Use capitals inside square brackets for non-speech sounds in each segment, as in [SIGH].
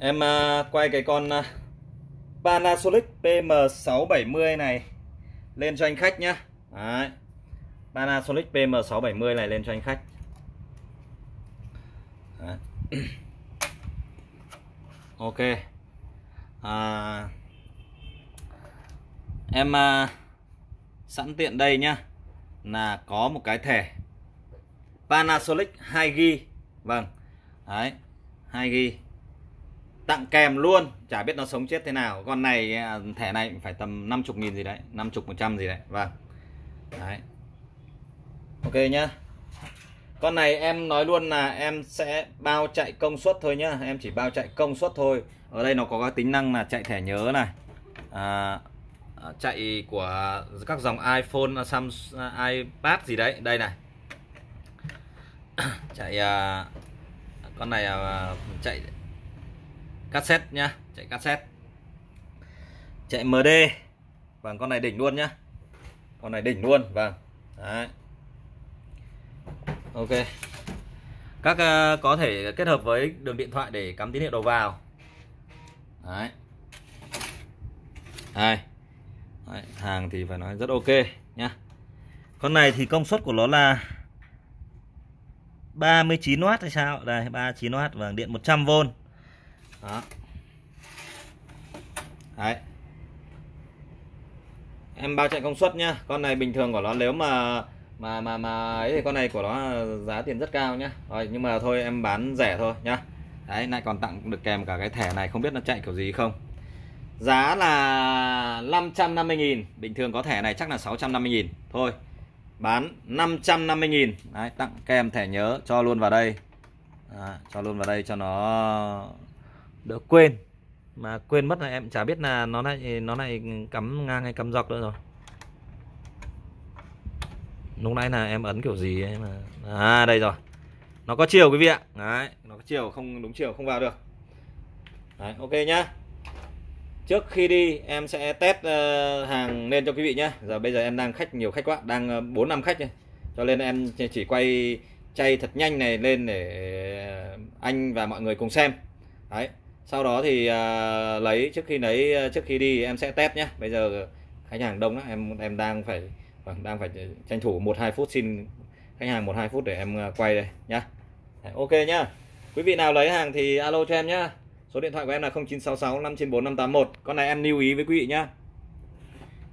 Em à, quay cái con à, Panasonic PM670 này lên cho anh khách nhá. Đấy. Panasonic PM670 này lên cho anh khách. Đấy. [CLEARS THROAT] ok. À, em à, sẵn tiện đây nhá là có một cái thẻ Panasonic 2G vâng đấy 2G tặng kèm luôn. Chả biết nó sống chết thế nào. Con này à, thẻ này phải tầm 50 nghìn gì đấy 50 một trăm gì đấy. Vâng. Đấy. Ok nhá. Con này em nói luôn là em sẽ bao chạy công suất thôi nhá. Em chỉ bao chạy công suất thôi. Ở đây nó có cái tính năng là chạy thẻ nhớ này. À, à chạy của các dòng iPhone à, Samsung à, iPad gì đấy. Đây này. [COUGHS] Chạy à, con này à, chạy cassette nhá chạy cassette. Chạy MD và vâng, con này đỉnh luôn nhá. Con này đỉnh luôn vâng. Đấy. Ok. Các uh, có thể kết hợp với đường điện thoại để cắm tín hiệu đầu vào. Đấy. Đây. Đấy, hàng thì phải nói rất ok nhá. Con này thì công suất của nó là 39W hay sao? Đây 39W và vâng, điện 100V đó. Đấy. Em bao chạy công suất nhá. Con này bình thường của nó nếu mà mà mà mà ấy thì con này của nó giá tiền rất cao nhá. Rồi nhưng mà thôi em bán rẻ thôi nhá. Đấy lại còn tặng được kèm cả cái thẻ này không biết nó chạy kiểu gì không. Giá là 550.000 bình thường có thẻ này chắc là 650.000 thôi bán 550.000 đấy tặng kèm thẻ nhớ cho luôn vào đây. À, cho luôn vào đây cho nó đỡ quên. Mà quên mất là em chả biết là nó lại nó lại cắm ngang hay cắm dọc nữa rồi. Lúc nãy là em ấn kiểu gì ấy mà à đây rồi. Nó có chiều quý vị ạ. Đấy nó có chiều không đúng chiều không vào được. Đấy, ok nhá. Trước khi đi em sẽ test ờ, hàng lên cho quý vị nhé giờ bây giờ em đang khách nhiều khách quá đang ờ, bốn năm khách này cho nên em chỉ quay chay thật nhanh này lên để ờ, anh và mọi người cùng xem. Đấy sau đó thì à, lấy trước khi lấy à, trước khi đi em sẽ test nhé bây giờ khách hàng đông đó em em đang phải vâng, đang phải tranh thủ một hai phút xin khách hàng một hai phút để em à, quay đây nhá. Ok nhá. Quý vị nào lấy hàng thì alo cho em nhá. Số điện thoại của em là 0966 594 581 con này em lưu ý với quý vị nhá.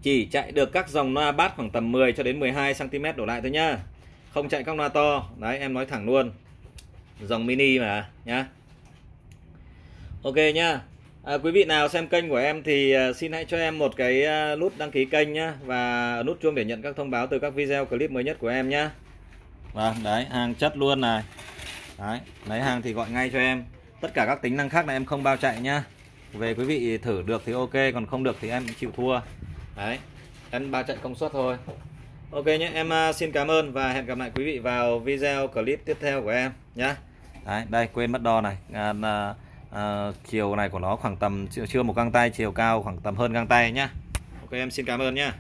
Chỉ chạy được các dòng loa bát khoảng tầm 10 cho đến 12 cm đổ lại thôi nhá. Không chạy các loa to. Đấy em nói thẳng luôn. Dòng mini mà nhá ok nhá. À, quý vị nào xem kênh của em thì uh, xin hãy cho em một cái uh, nút đăng ký kênh nhá và nút chuông để nhận các thông báo từ các video clip mới nhất của em nhá. Vâng đấy hàng chất luôn này. Đấy lấy hàng thì gọi ngay cho em. Tất cả các tính năng khác là em không bao chạy nhá. Về quý vị thử được thì ok còn không được thì em chịu thua. Đấy em bao chạy công suất thôi. Ok nhé em xin cảm ơn và hẹn gặp lại quý vị vào video clip tiếp theo của em nhá. Đấy đây quên mất đo này. À, à, à, chiều này của nó khoảng tầm chưa một găng tay chiều cao khoảng tầm hơn găng tay nhá. Ok em xin cảm ơn nhá.